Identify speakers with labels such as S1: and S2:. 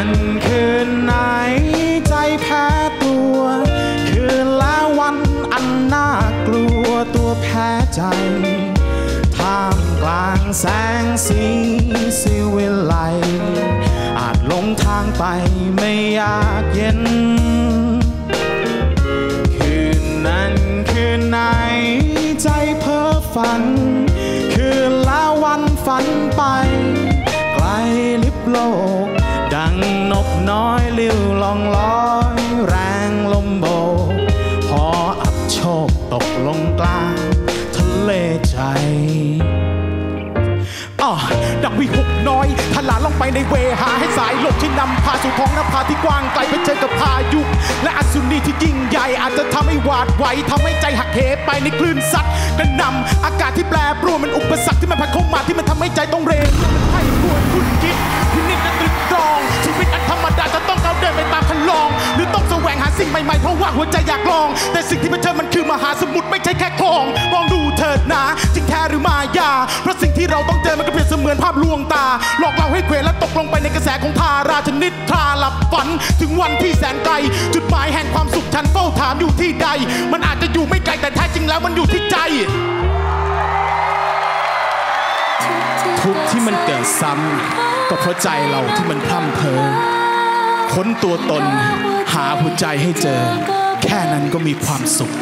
S1: ันคืนไหนใจแพ้ตัว คืนและวันอันน่ากลัวตัวแพ้ใจท่ามกลางแสงสีสิวิไลอาจหลงทางไปไม่อยากเย็น คืนนั้นคืนไหนใจเพ้อฝัน คืนละวันฝันไป ไกลลิบโลก นกน้อยลิ้วลองลอยแรงลมโบ พออับโชคตกลงกลางทะเลใจอะดังวิหกน้อยทลาลงไปในเวหาให้สายลมที่นำพาสู่ท้องนภาที่กว้างไกลไปเจอกับพายุ และอสุนีที่ยิ่งใหญ่อาจจะทำให้หวาดไหวทำให้ใจหักเหไปในคลื่นซัดกระนำอากาศที่แปรปรวนมันอุปสรรคที่มันพัดเข้ามาที่มันทำให้ใจต้องเรน ใหม่ๆเพราะว่าหัวใจอยากลอง แต่สิ่งที่เผชิญมันคือมหาสมุทรไม่ใช่แค่คลองมองดูเถิดนะจริงแท้หรือมายา เพราะสิ่งที่เราต้องเจอมันก็เปรียบเสมือนภาพลวงตา หลอกเราให้เควและตกลงไปในกระแสของทาราชนิดทราหลับฝัน ถึงวันที่แสนไกล จุดหมายแห่งความสุขฉันเฝ้าถามอยู่ที่ใด มันอาจจะอยู่ไม่ไกลแต่แท้จริงแล้วมันอยู่ที่ใจทุกที่มันเกิดซ้ำก็เพราะใจเราที่มันพร่ำเพ้อค้นตัวตน หาหัวใจให้เจอ แค่นั้นก็มีความสุข